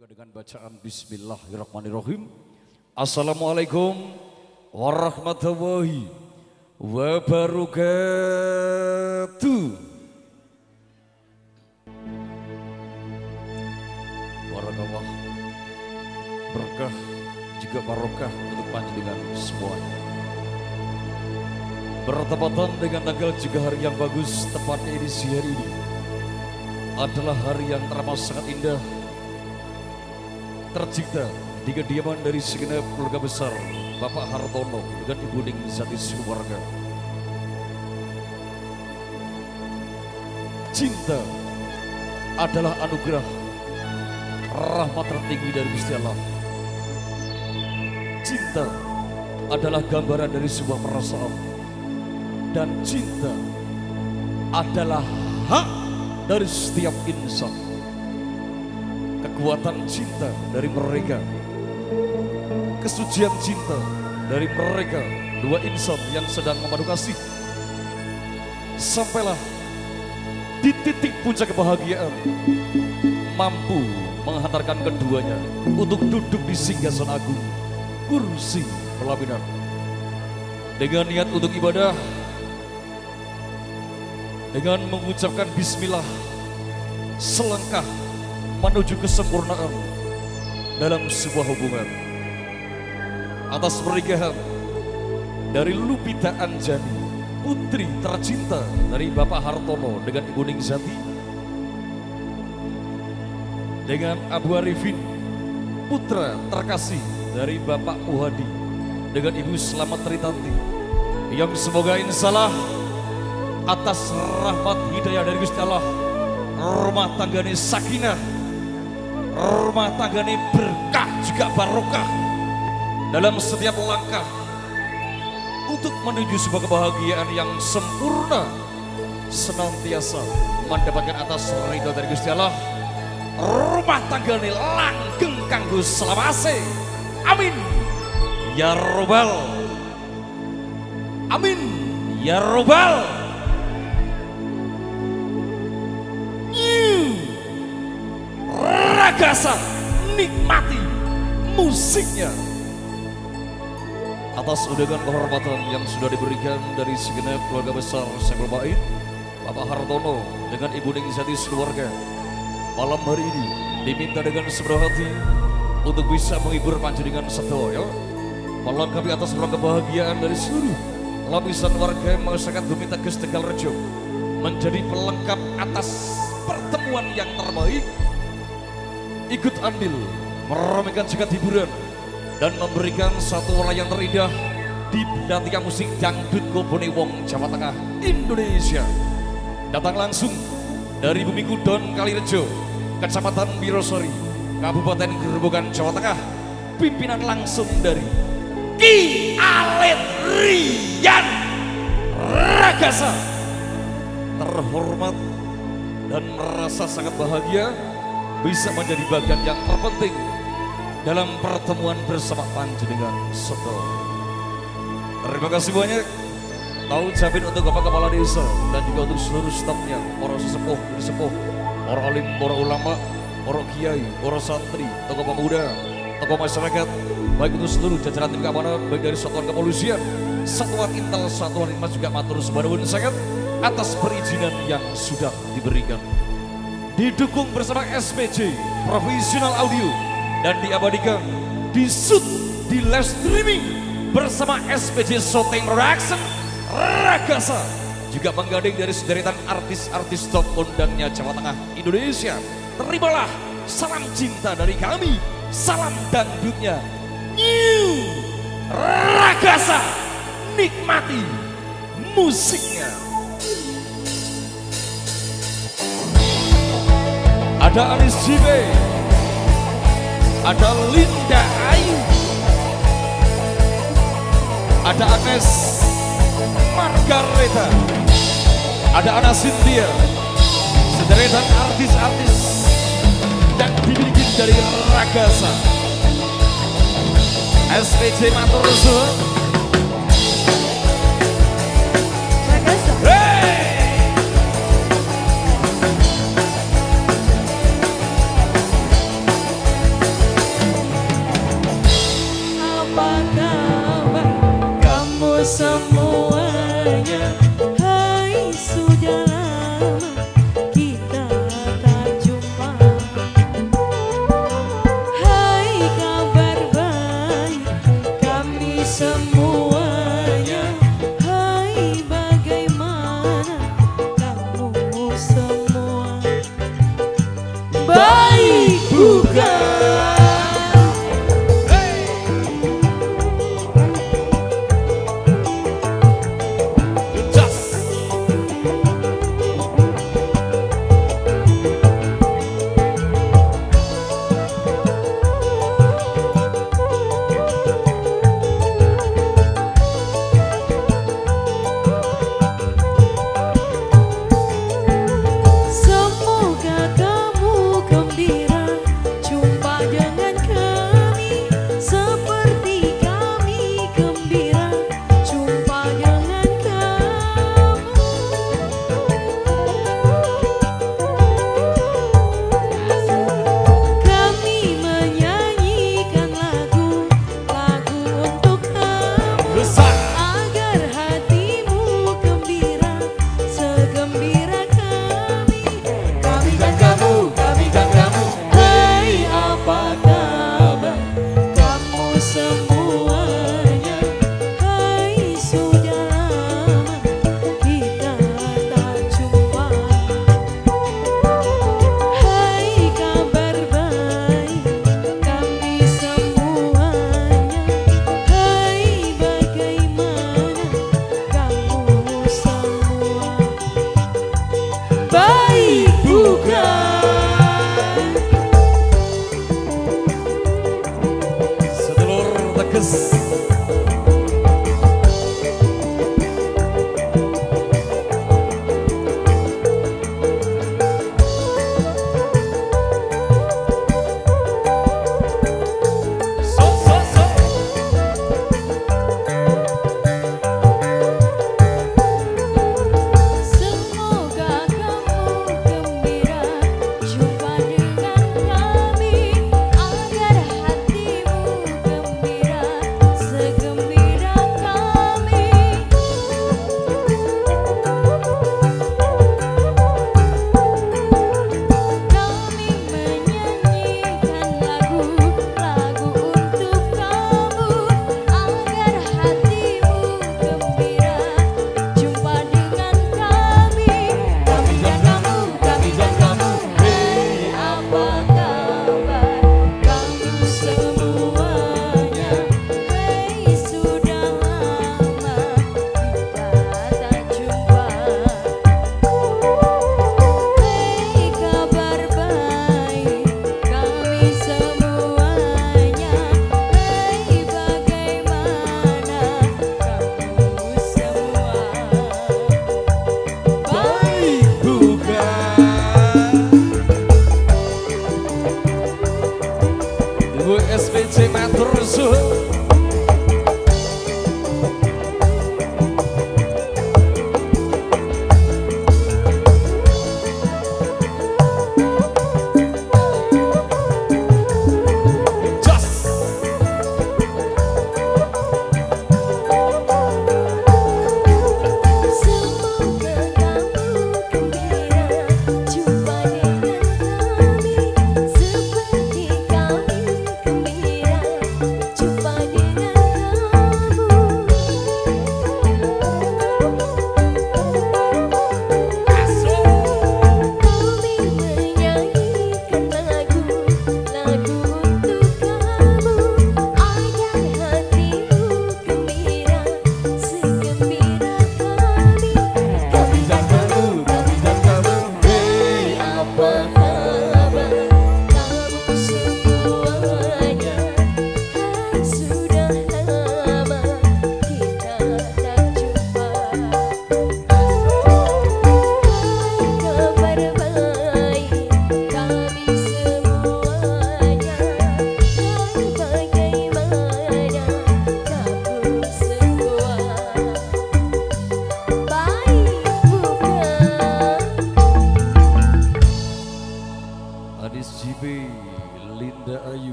juga dengan bacaan Bismillahirrahmanirrahim. Assalamualaikum warahmatullahi wabarakatuh. Barakallah. Berkah juga barokah untuk panjenengan semuanya. Bertepatan dengan tanggal juga hari yang bagus, tepatnya edisi hari ini adalah hari yang teramat sangat indah tercipta di kediaman dari segenap keluarga besar Bapak Hartono dengan Ibu Ning Zati Suwarga. Cinta adalah anugerah rahmat tertinggi dari Gusti Allah. Cinta adalah gambaran dari sebuah perasaan dan cinta adalah hak dari setiap insan kekuatan cinta dari mereka, kesucian cinta dari mereka, dua insan yang sedang memadu kasih. Sampailah di titik puncak kebahagiaan, mampu menghantarkan keduanya untuk duduk di singgasana agung, kursi pelaminan. Dengan niat untuk ibadah, dengan mengucapkan bismillah, selangkah menuju kesempurnaan dalam sebuah hubungan. Atas pernikahan dari Lupita Anjani, putri tercinta dari Bapak Hartono dengan Ibu Ningsati, dengan Abu Arifin, putra terkasih dari Bapak Muhadi, dengan Ibu Selamat Tritanti, yang semoga insya Allah atas rahmat hidayah dari Gusti Allah, rumah tangganya sakinah, rumah tangga ini berkah juga barokah. Dalam setiap langkah. Untuk menuju sebuah kebahagiaan yang sempurna. Senantiasa mendapatkan atas ridho dari Gusti Allah. Rumah tangga ini langgeng kanggo selawase amin. Ya robbal. Amin. Ya robbal ragasa nikmati musiknya. Atas undangan kehormatan yang sudah diberikan dari segenap keluarga besar Sebel Bait Bapak Hartono dengan Ibu Ningsati keluarga malam hari ini diminta dengan sepenuh hati untuk bisa menghibur panjenengan sedaya melengkapi atas ruang kebahagiaan dari seluruh lapisan warga masyarakat Bumi Tegas Tegal Rejo menjadi pelengkap atas pertemuan yang terbaik ikut andil meramaikan sekat hiburan dan memberikan satu warna yang terindah di Datia Musik Dangdut Kobone Wong Jawa Tengah Indonesia. Datang langsung dari Bumi Kudon Kalirejo Kecamatan Birosori Kabupaten Gerobogan Jawa Tengah. Pimpinan langsung dari Ki Alit Rian Ragasa. Terhormat dan merasa sangat bahagia bisa menjadi bagian yang terpenting dalam pertemuan bersama panjenengan Soto. Terima kasih banyak. Tahu ucapin untuk Bapak Kepala Desa dan juga untuk seluruh stafnya, para sesepuh, sepuh, para alim, para ulama, para kiai, para santri, tokoh pemuda, tokoh masyarakat, baik untuk seluruh jajaran tim keamanan, baik dari satuan kepolisian, satuan intel, satuan inmas juga matur subhanallah sangat atas perizinan yang sudah diberikan didukung bersama SPJ Profesional Audio dan diabadikan di shoot di live streaming bersama SPJ Shooting Production Ragasa. Juga menggandeng dari sederetan artis-artis top kondangnya Jawa Tengah Indonesia. Terimalah salam cinta dari kami salam dangdutnya New Ragasa. Nikmati musiknya ada Anis Jibe, ada Linda Ayu, ada Anes Margareta, ada Ana Cynthia, sederetan artis-artis yang dibikin dari Ragasa. SPC Matur. some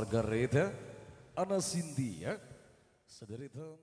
Margareta, Ana Cynthia, Sederitan